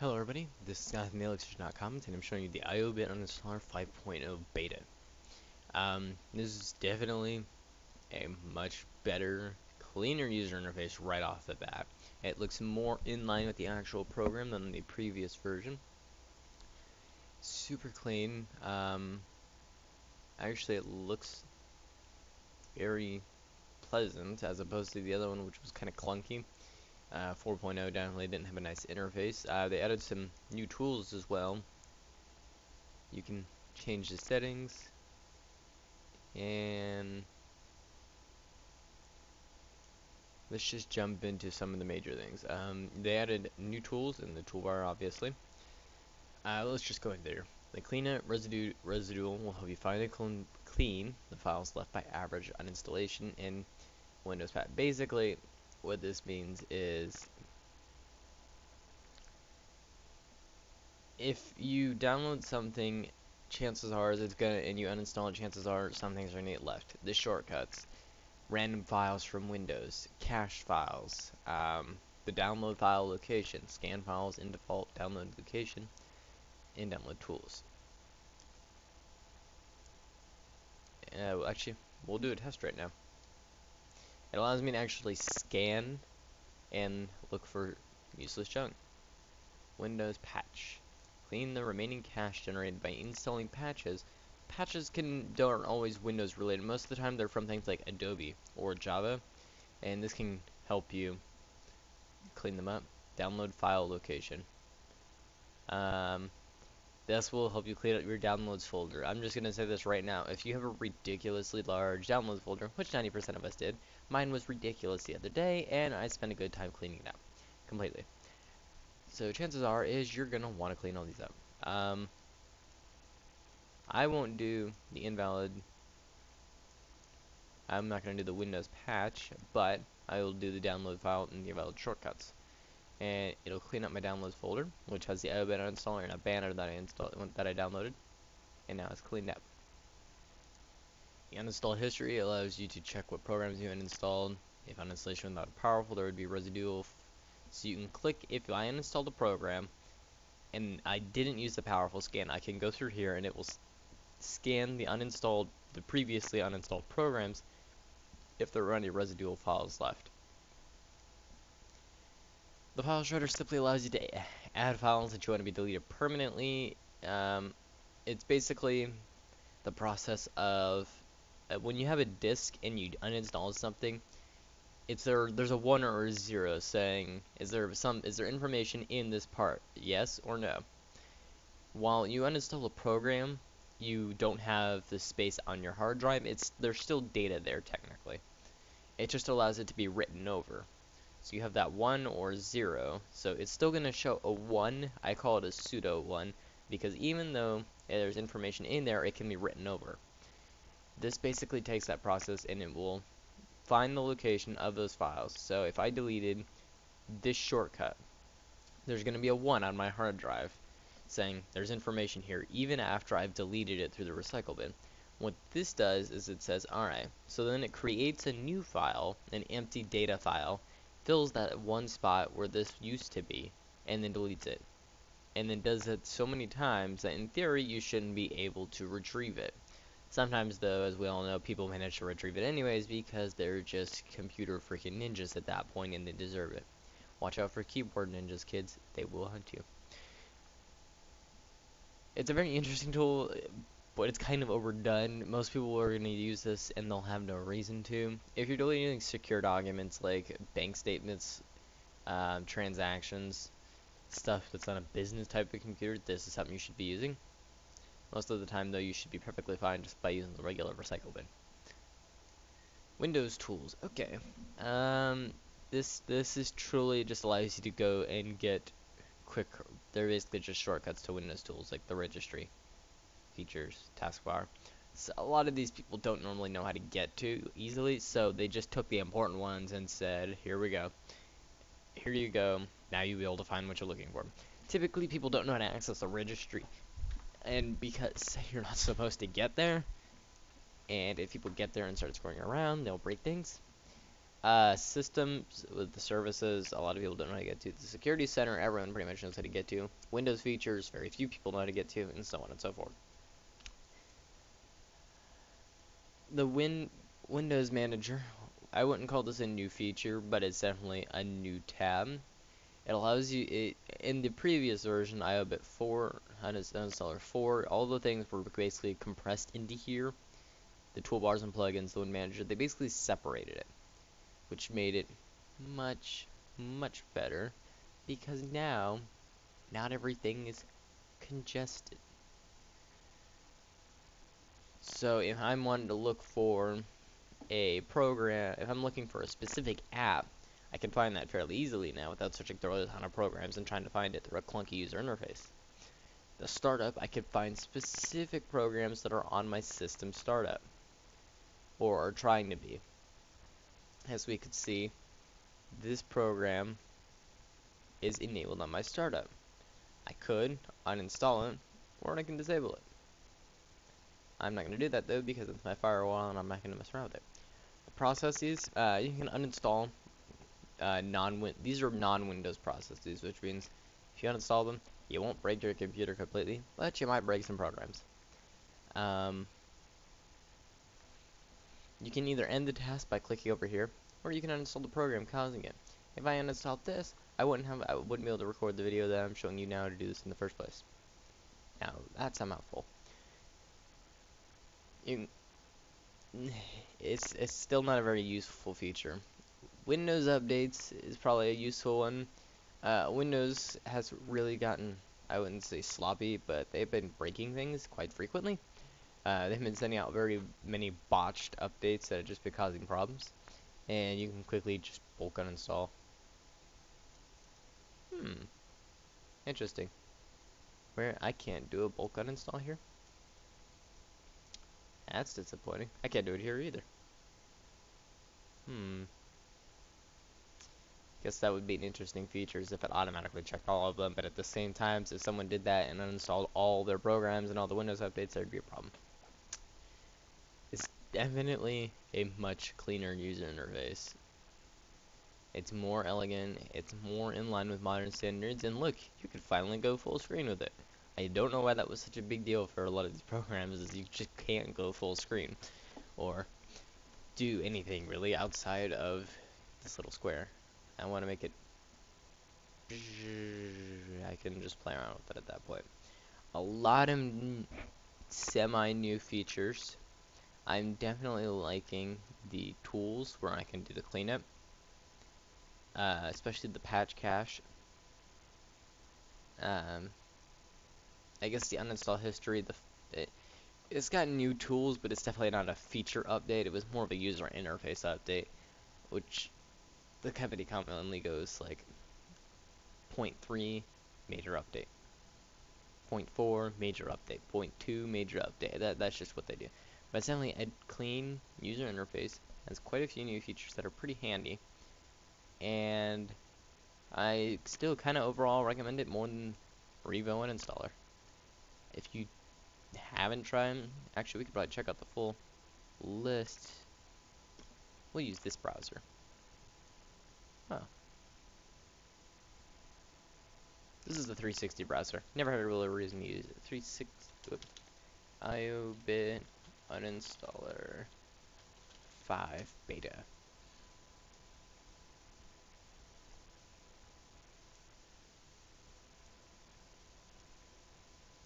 Hello everybody, this is Jonathan from and I'm showing you the IOBit Uninstaller 5.0 beta. Um, this is definitely a much better, cleaner user interface right off the bat. It looks more in line with the actual program than the previous version. Super clean. Um, actually, it looks very pleasant as opposed to the other one, which was kind of clunky. Uh, 4.0 definitely didn't have a nice interface. Uh, they added some new tools as well. You can change the settings and let's just jump into some of the major things. Um, they added new tools in the toolbar obviously. Uh, let's just go in there. The cleanup residue residual will help you find and clean the files left by average uninstallation in Windows Pat. Basically, what this means is if you download something chances are it's gonna and you uninstall it chances are some things are need left. The shortcuts random files from Windows cache files um, the download file location scan files in default download location and download tools. Uh, actually we'll do a test right now it allows me to actually scan and look for useless junk. Windows patch. Clean the remaining cache generated by installing patches. Patches can don't always Windows related. Most of the time they're from things like Adobe or Java, and this can help you clean them up. Download file location. Um, this will help you clean up your downloads folder. I'm just going to say this right now. If you have a ridiculously large downloads folder, which 90% of us did, mine was ridiculous the other day, and I spent a good time cleaning it up. Completely. So chances are is you're going to want to clean all these up. Um, I won't do the invalid. I'm not going to do the Windows patch, but I will do the download file and the invalid shortcuts and it'll clean up my downloads folder, which has the Adobe installer and a banner that I installed that I downloaded, and now it's cleaned up. The uninstall history allows you to check what programs you uninstalled. If uninstallation was not powerful, there would be residual. So you can click if I uninstalled a program and I didn't use the powerful scan, I can go through here and it will scan the uninstalled, the previously uninstalled programs if there are any residual files left. The file shredder simply allows you to add files that you want to be deleted permanently. Um, it's basically the process of uh, when you have a disk and you uninstall something, it's there. There's a one or a zero saying is there some is there information in this part? Yes or no. While you uninstall a program, you don't have the space on your hard drive. It's there's still data there technically. It just allows it to be written over. So you have that 1 or 0. So it's still going to show a 1. I call it a pseudo 1 because even though there's information in there, it can be written over. This basically takes that process and it will find the location of those files. So if I deleted this shortcut, there's going to be a 1 on my hard drive saying there's information here even after I've deleted it through the recycle bin. What this does is it says, alright, so then it creates a new file, an empty data file, fills that one spot where this used to be and then deletes it. And then does it so many times that in theory you shouldn't be able to retrieve it. Sometimes though, as we all know, people manage to retrieve it anyways because they're just computer freaking ninjas at that point and they deserve it. Watch out for keyboard ninjas, kids. They will hunt you. It's a very interesting tool, but it's kind of overdone. Most people are going to use this and they'll have no reason to. If you're deleting secure documents like bank statements, um, transactions, stuff that's on a business type of computer, this is something you should be using. Most of the time though, you should be perfectly fine just by using the regular recycle bin. Windows tools. Okay. Um, this this is truly just allows you to go and get quick. They're basically just shortcuts to Windows tools like the registry features taskbar. So a lot of these people don't normally know how to get to easily, so they just took the important ones and said, here we go. Here you go. Now you'll be able to find what you're looking for. Typically, people don't know how to access a registry. And because you're not supposed to get there, and if people get there and start screwing around, they'll break things. Uh, systems with the services, a lot of people don't know how to get to. The security center, everyone pretty much knows how to get to. Windows features, very few people know how to get to, and so on and so forth. The Win Windows Manager, I wouldn't call this a new feature, but it's definitely a new tab. It allows you, it, in the previous version, IOBit 4, Uninstaller 4, all the things were basically compressed into here. The toolbars and plugins, the Win Manager, they basically separated it which made it much, much better because now not everything is congested. So if I'm wanting to look for a program, if I'm looking for a specific app, I can find that fairly easily now without searching through a ton of programs and trying to find it through a clunky user interface. The startup, I can find specific programs that are on my system startup, or are trying to be as we could see, this program is enabled on my startup. I could uninstall it, or I can disable it. I'm not going to do that though because it's my firewall and I'm not going to mess around with it. The processes, uh, you can uninstall uh, non these are non-Windows processes, which means if you uninstall them, you won't break your computer completely, but you might break some programs. Um, you can either end the task by clicking over here, or you can uninstall the program causing it. If I uninstalled this, I wouldn't have I wouldn't be able to record the video that I'm showing you now to do this in the first place. Now, that's a mouthful. You, it's it's still not a very useful feature. Windows updates is probably a useful one. Uh, Windows has really gotten, I wouldn't say sloppy, but they've been breaking things quite frequently. Uh, they've been sending out very many botched updates that have just been causing problems. And you can quickly just bulk uninstall. Hmm. Interesting. Where I can't do a bulk uninstall here? That's disappointing. I can't do it here either. Hmm. Guess that would be an interesting feature is if it automatically checked all of them, but at the same time, if someone did that and uninstalled all their programs and all the Windows updates, there'd be a problem It's definitely a much cleaner user interface. It's more elegant, it's more in line with modern standards, and look, you could finally go full screen with it. I don't know why that was such a big deal for a lot of these programs, is you just can't go full screen, or do anything really outside of this little square. I want to make it, I can just play around with it at that point. A lot of semi-new features I'm definitely liking the tools where I can do the cleanup, uh, especially the patch cache. Um, I guess the uninstall history, the it, it's got new tools, but it's definitely not a feature update. It was more of a user interface update, which the company commonly goes like 0.3 major update, 0.4 major update, 0.2 major update. That that's just what they do. But it's definitely a clean user interface has quite a few new features that are pretty handy. And I still kind of overall recommend it more than Revo Uninstaller. If you haven't tried them, actually we could probably check out the full list. We'll use this browser. Oh. This is the 360 browser. Never had a real reason to use it. 360. IOBit uninstaller 5 beta.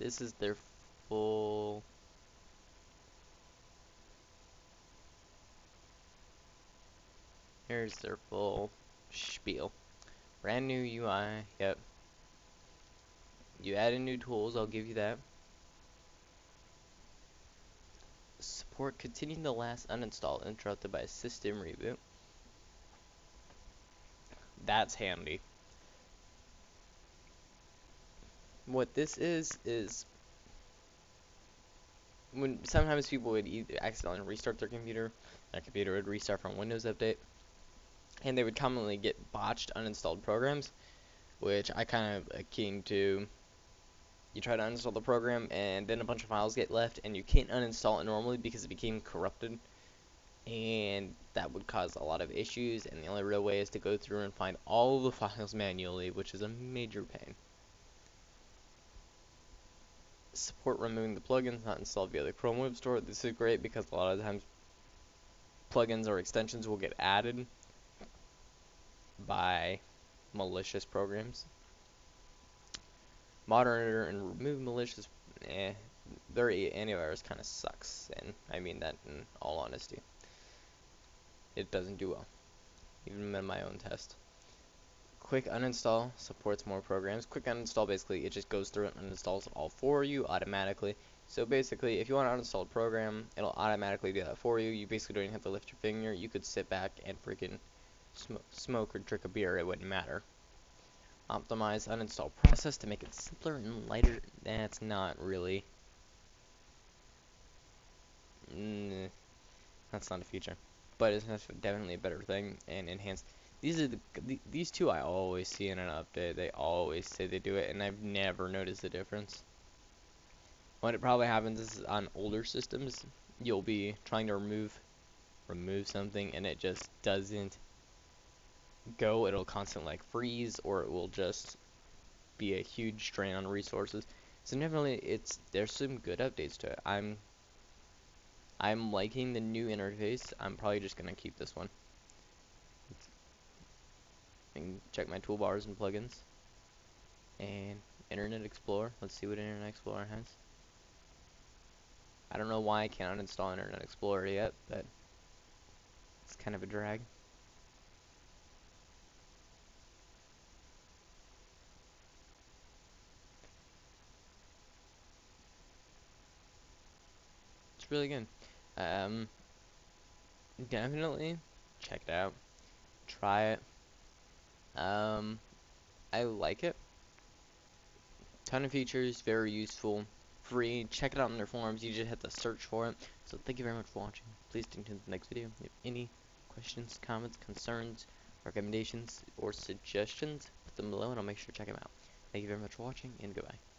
This is their full Here's their full spiel. Brand new UI, yep. You add in new tools, I'll give you that. support continuing the last uninstall interrupted by a system reboot. That's handy. What this is, is when sometimes people would either accidentally restart their computer, their computer would restart from Windows Update, and they would commonly get botched uninstalled programs, which I kind of akin to you try to uninstall the program and then a bunch of files get left and you can't uninstall it normally because it became corrupted and that would cause a lot of issues and the only real way is to go through and find all the files manually which is a major pain support removing the plugins not installed via the Chrome Web Store this is great because a lot of times plugins or extensions will get added by malicious programs Moderator and remove malicious eh their antivirus kind of sucks and I mean that in all honesty it doesn't do well. Even in my own test. Quick uninstall supports more programs. Quick uninstall basically it just goes through and uninstalls all for you automatically. So basically if you want to uninstall a program, it'll automatically do that for you. You basically don't even have to lift your finger. You could sit back and freaking sm smoke or drink a beer. It wouldn't matter. Optimize uninstall process to make it simpler and lighter. That's not really. Mm, that's not a feature but it's definitely a better thing and enhanced. These are the, the these two I always see in an update. They always say they do it, and I've never noticed the difference. What it probably happens is on older systems, you'll be trying to remove remove something, and it just doesn't go. It'll constantly like freeze, or it will just be a huge strain on resources. So definitely, it's there's some good updates to it. I'm I'm liking the new interface. I'm probably just going to keep this one. Check my toolbars and plugins. And Internet Explorer. Let's see what Internet Explorer has. I don't know why I can't uninstall Internet Explorer yet, but it's kind of a drag. It's really good. Um, definitely check it out. Try it. Um, I like it. Ton of features, very useful, free. Check it out in their forums. You just have to search for it. So thank you very much for watching. Please stay tuned to the next video. If you have any questions, comments, concerns, recommendations, or suggestions, put them below and I'll make sure to check them out. Thank you very much for watching and goodbye.